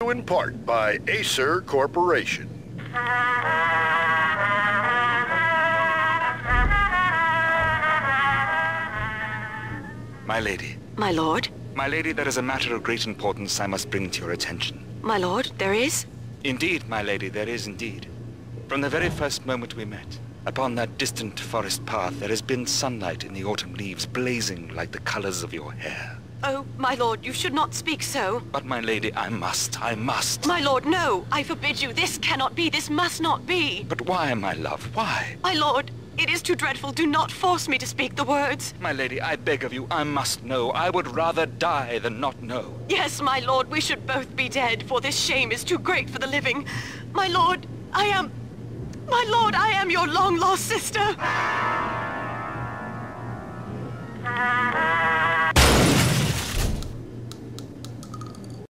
in part by Aesir Corporation. My lady. My lord? My lady, there is a matter of great importance I must bring to your attention. My lord, there is? Indeed, my lady, there is indeed. From the very first moment we met, upon that distant forest path, there has been sunlight in the autumn leaves blazing like the colors of your hair. Oh, my lord, you should not speak so. But my lady, I must, I must. My lord, no! I forbid you. This cannot be. This must not be. But why, my love, why? My lord, it is too dreadful. Do not force me to speak the words. My lady, I beg of you, I must know. I would rather die than not know. Yes, my lord, we should both be dead, for this shame is too great for the living. My lord, I am... My lord, I am your long-lost sister.